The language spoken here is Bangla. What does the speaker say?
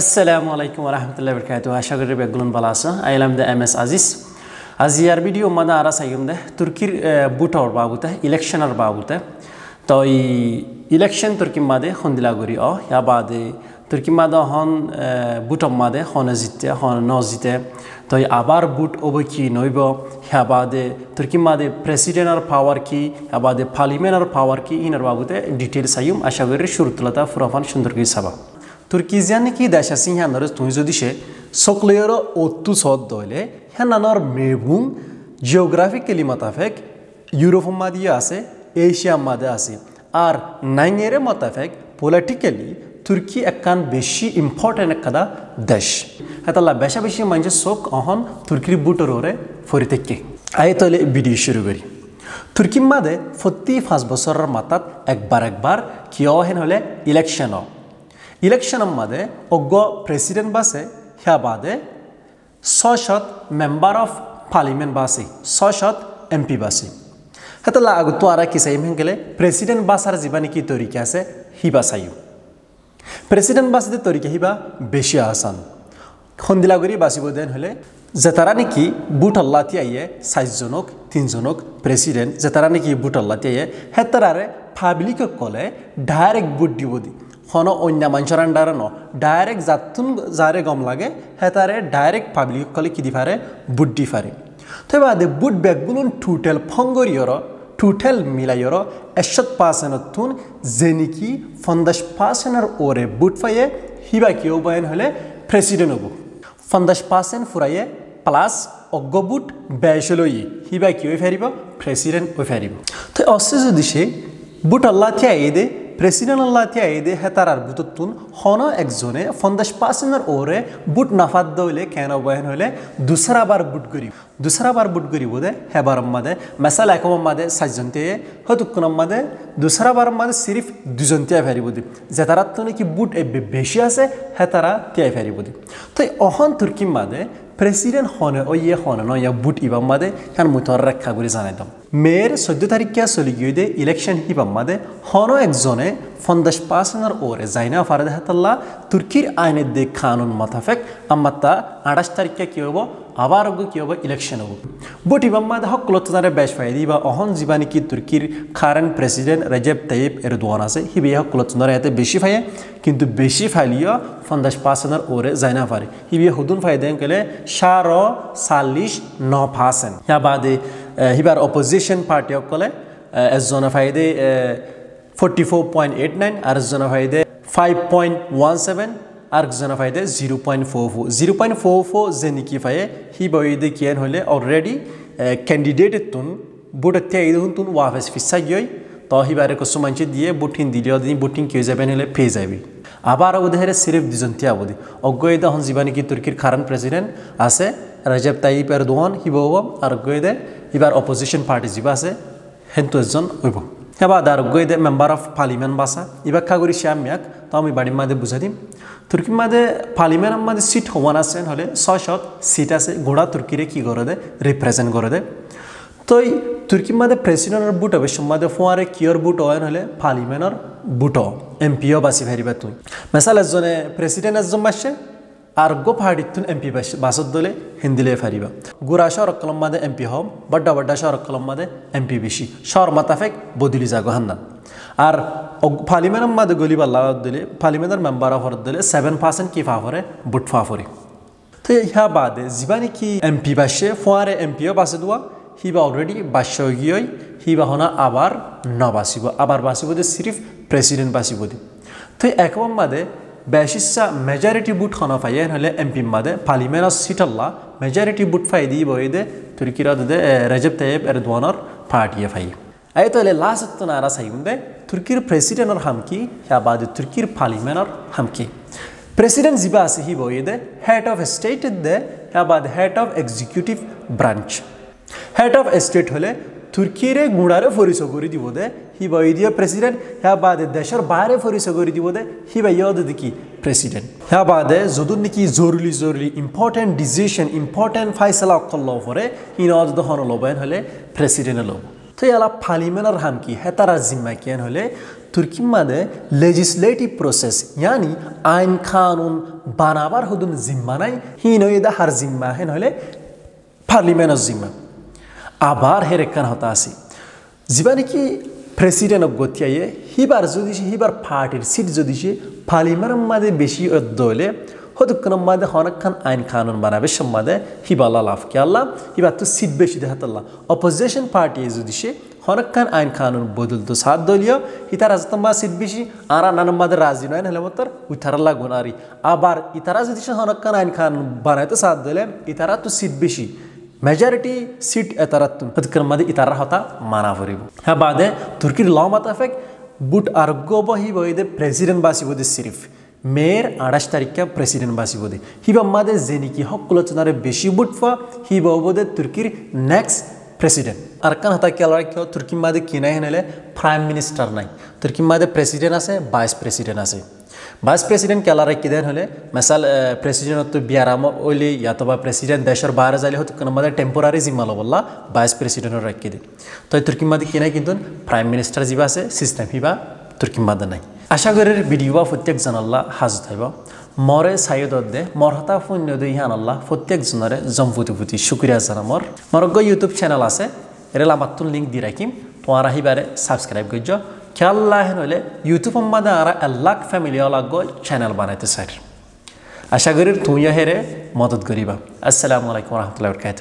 আসসালামু আলাইকুম রহমতুল্লাহ বরকাত আশা করি বেগুন ভালো আছো আইলাম দে এম এস আজিজ আজি ইয়ার ভিডিও মাদা আরা সাইম দে তুর্কির বুটর বাবুতে ইলেকশনের বাবুতে তো এই ইলেকশন তুর্কি মাদে হন্দিলাগুড়ি অ ইয়া বাদে তুর্কি মাদে হন বুটম মাদে হনে জিতে হন ন জিতে তো আবার বুট ওব কি নইব হ্যা বাদে তুর্কি মাদে প্রেসিডেন্টর পাওয়ার কি হ্যা বাদে পার্লিমেন্টর পাওয়ার কি ইনার বাবুতে ডিটেলস আইম আশা করি শুরুতলতা ফুরাফান সুন্দর করে সাবা তুর্কিজিয়ান কি দেশ আছে হ্যাঁ তুই যদি সে সকলের অত্তু সদ দলে হ্যাঁ নানর মেবুং জিওগ্রাফিক্যালি মাতাফেক ইউরোপ মাদিয়ে আছে এশিয়া মাদে আছে আর নাইনের মাতাফেক পলিটিক্যালি তুর্কি একান বেশি ইম্পর্টেন্ট একটা দেশ হেতাল্লা বেশা বেশি মানুষ চোখ অহন তুর্কির বুটর ওরে ফরি থেকে আই তলে ভিডিও শুরু করি তুর্কি মাদে প্রতি পাঁচ বছরের মাতাত একবার একবার কিয় হেন হলে ইলেকশন ইলেকশ্যনৰ মাজে অগ্ৰ প্ৰেচিডেণ্ট বাছে সেয়া বাদে ছয়শত মেম্বাৰ অফ পাৰ্লিমেণ্ট বাছে ছয়শত এম পি বাছে। সেইটো আগতো আৰু কি চাই ভেংগেলে প্ৰেচিডেণ্ট বাছাৰ যিবা নেকি তৰিকা আছে সি বা চাইও প্ৰেচিডেণ্ট বাছ দে তৰিকা সিবা বেছি আচান সন্দিলাগুৰি বাচিব দেন হ'লে জেতাৰা নেকি বুট আল্লাহ আহিয়ে চাৰিজনক তিনিজনক প্ৰেচিডেণ্ট জেতাৰা নেকি বুট আল্লাহ তিয়াইয়ে হেতাৰাৰে ভাবিলিকসকলে ডাইৰেক্ট বুট দিব দি। হন অন্য মঞ্চৰাণ্ডাৰ ন ডাইৰেক্ট যাতোন যাৰে গম লাগে সেতাৰে ডাইৰেক্ট পাব্লিক ক'লে কি দি পাৰে? বুট দি পাৰে। থাদে বুট বেগ বোলো টুটেল ফংগৰিয়ৰ টুটেল মিলাইৰ এশত পাৰ্চেণ্টতোন যে নেকি ফন্দাছ পাৰ্চেণ্টৰ ওৰে বুট ফাইয়ে সিবা কিয় বয়ন হ'লে প্ৰেচিডেণ্ট হ'ব। ফন্দাছ পাৰ্চেণ্ট ফুৰাইয়ে প্লাছ অগ্ৰবুট বেচলৈ সিবা কিয় ফেৰিব? প্ৰেচিডেণ্ট হৈ ফেৰিব। তই অচে যদি সেই বুট আল্লাহ থিয়া এই দে প্রেসিডেন্ট আল্লাহ থিয়া এই দে হেতার আর বুততুন হন একজনে পঞ্চাশ পার্সেন্টের ওরে বুট নাফাত দইলে কেন বয়ান হলে দুসরা বার বুট করিব দুসরা বার বুট করিব দে হেবার মাদে মেসাল একম মাদে সাতজনতে হতুকুন মাদে দুসরা বার মাদে সিরিফ দুজন তিয়াই ফেরিব দি যে তারা তো নাকি বুট বেশি আছে হেতারা তিয়াই ফেরিব দি তো অহন তুর্কি মাদে প্রেসিডেন্ট হনে ও ইয়ে হনে ন ইয়া মেয়ের চৈধ্য তারিখে চলি গিয়ে ইলেকশন হিবাম মাদে হন একজনে পঞ্চাশ পার্সেন্টের ওরে যাইনা ফারেদ হাতাল্লা তুর্কির আইনের দিক কানুন মাথাফেক আমাত্তা আঠাশ তারিখে কী হব আবার কী হব ইলেকশন হব বুট ইবাম মাদে হকলত তারে বেশ ফাইদি বা অহন জীবানি কি তুর্কির কারেন্ট প্রেসিডেন্ট রেজেব তাইব এর দোয়ান আছে হিবি হকলত তারে এতে বেশি ফাইয়ে কিন্তু বেশি ফাইলিও পঞ্চাশ পার্সেন্টের ওরে যাইনা পারে হিবি হুদুন ফাইদেন গেলে সার চাল্লিশ ন পার্সেন্ট ইয়া বাদে সিবাৰ অপজিশ্যন পাৰ্টীসকলে এজনৰ ফাইদে forty four point eight nine আৰু এজনৰ ফাইদে ফাইভ পইণ্ট ওৱান ছেভেন আৰু একজনৰ ফাইদে zero' point four four zero' point four four যে নেকি ফাইয়ে সি বহিদে কিয়েন হ'লে অলৰেডি কেণ্ডিডেট তোন বুট এতিয়া এই তুন ৱা ফেচ ফিচা গৈ তই সিবাৰে কৈছোঁ মানুহে দিয়ে বুটিং দিলেও দিন বুটিং কিয় যাবি নহ'লে ফে যাবি। আবাৰ অবধেৰে চিৰিফ দুজন্তীয়া অৱধি অগ্ৰয়েদাখন যিবা নেকি তুৰ্কীৰ কাৰেণ্ট প্ৰেচিডেণ্ট আছে ৰাজেব তাইপ এৰ দোৱান শিৱ হ'ব এবার অপোজিশন পার্টি যা আছে হেন্তু এজন হইব এবার আর গইদে মেম্বার অফ পার্লিমেন্ট বাসা এবার খাগুরি শ্যাম মিয়াক তো আমি বাড়ির মাঝে বুঝাই দিম। তুর্কির মাঝে পার্লিমেন্টের মাঝে সিট হওয়ান আছে হলে ছয়শত সিট আছে। গোড়া তুর্কিরে কি করে দে? রিপ্রেজেন্ট করে দে। তো এই তুর্কির মাঝে প্রেসিডেন্টের বুট হবে সম্মাদে ফোয়ারে কিয়র বুট হয় হলে পার্লিমেন্টর বুট। এম পিও বাসি ফেরিবা তুই। মেসাল এজনে প্রেসিডেন্ট এজন বাসছে আর গো ফাড়িতুন এম পি বাসত দলে হিন্দিলে ফারিবা গুড়া শহর কলম মাদে এম পি হম বড্ডা বড্ডা শহর কলম মাদে এম পি বেশি শহর মাতাফেক বদলি যাগো হান্নান আর পার্লিমেন্টের মাদে গলি বাল্লা দিলে পার্লিমেন্টের মেম্বার অফার দিলে সেভেন পার্সেন্ট কি ফাফরে বুট ফাফরে তো ইহা বাদে যিবা নাকি এম পি বাসে ফোয়ারে এম পিও বাসে দেওয়া হিবা অলরেডি বাস্য গিয়ে হিবা হনা আবার ন বাঁচিব আবার বাঁচিব দে সিরিফ প্রেসিডেন্ট বাঁচিব দি তো একবার মাদে বেশিসা মেজরিটি বুট খানা ফাইয়ে হলে এম পি মাদে পার্লিমেন্ট সিটাল্লা মেজরিটি বুট ফাই দি বই দে তুর্কিরা দে রেজব তাইব এর দোয়ানর পার্টিয়ে ফাই এই তো লাস্ট নারা সাইম দে তুর্কির প্রেসিডেন্টর হামকি হ্যাঁ বাদে তুর্কির পার্লিমেন্টর হামকি প্রেসিডেন্ট যিবা আছে হি বই দে হেড অফ স্টেট দে হ্যাঁ বাদ head of executive branch head of state হলে তুর্কিরে গুড়ারে ফরিস করে দিব দে হি বাই দিয়ে প্রেসিডেন্ট হ্যাঁ বাদে দেশের বাইরে ফরিস করে দিব দে হি বাই ইয়দ দেখি প্রেসিডেন্ট হ্যাঁ বাদে যদুর নাকি জরুরি জরুরি ইম্পর্টেন্ট ডিসিশন ইম্পর্টেন্ট ফাইসলা অক্ষর লব পরে হিনদ দহন লবেন হলে প্রেসিডেন্টে লব তো ইয়ালা পার্লিমেন্টর হাম কি হেতারা জিম্মা কিয়ান হলে তুর্কি মাদে লেজিসলেটিভ প্রসেস ইয়ানি আইন কানুন বানাবার হুদুন জিম্মা নাই হিন হইদা হার জিম্মা হেন হলে পার্লিমেন্টর জিম্মা আবার হেরেকান হতা আসি। যিবা নাকি প্রেসিডেন্ট গতিয়াইয়ে হিবার যদি হিবার পার্টির সিট যদি সে পার্লিমেন্টের মাঝে বেশি হলে হতুকনের মাঝে হনখান আইন কানুন বানাবে সম্মাদে হিবাল্লা লাভ কে আল্লাহ হিবার তো সিট বেশি দেখাতাল্লাহ অপোজিশন পার্টি যদি সে হনখান আইন কানুন বদল তো সাত দলীয় ইতার আজতম্বা সিট বেশি, আর মাঝে রাজি নয় হলে মতর উঠার লাগুন আবার ইতারা যদি সে হনখান আইন কানুন বানাইতে সাত দলে, ইতারা তো সিট বেশি। মেজরিটি সিট এতারাত অধিকার মধ্যে ইতারা হতা মানা ভরিব হ্যাঁ বাদে তুর্কির ল মাতাফেক বুট আর গোবহি বইদে প্রেসিডেন্ট বাসি বোধে সিরিফ মেয়ের আঠাশ তারিখে প্রেসিডেন্ট বাসি বোধে হিবা মাদে জেনিকি হকলচনারে বেশি বুট ফা হিবা বোধে তুর্কির নেক্সট প্রেসিডেন্ট আর কান হাতা কেলার কেউ তুর্কি মাদে কিনাই হেনেলে প্রাইম মিনিস্টার নাই তুর্কি মাদে প্রেসিডেন্ট আছে ভাইস প্রেসিডেন্ট আছে ভাইস প্রেসিডেন্ট কেলার কিদেন হলে মেসাল প্রেসিডেন্ট তো বিয়ারাম ওইলি ইয়াতবা প্রেসিডেন্ট দেশের বাইরে যাইলে হতো কোনো মাদে টেম্পোরারি জিম্মালো বললা ভাইস প্রেসিডেন্টর রাখি দে তো তুর্কি মাদে কিনাই কিন্তু প্রাইম মিনিস্টার যিবা আছে সিস্টেম হিবা তুর্কি মাদে নাই আশা করি ভিডিও বা প্রত্যেক জানাল্লাহ হাজত হইব মরে সাইদ দে মর হতা পুণ্য দে ইহান আল্লাহ, প্রত্যেক জনরে জম্পুতি পুতি শুক্রিয়া জানা মর। মরগ্য ইউটিউব চ্যানেল আছে, এর লামাতুন লিঙ্ক দি রাখিম। তোমার আহিবারে সাবস্ক্রাইব করছ খেয়াল্লাহ হলে ইউটিউব সম্বাদে আর এল্লাক ফ্যামিলি অলাগ চ্যানেল বানাইতে স্যার আশা করি তুমিও হেরে মদত করিবা। আসসালামু আলাইকুম রহমতুল্লাহ বরকাত